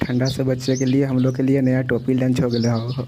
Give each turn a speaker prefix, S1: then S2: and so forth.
S1: ठंडा से बचे के लिए हम लोग के लिए नया टोपी लॉन्च हो गया हौ।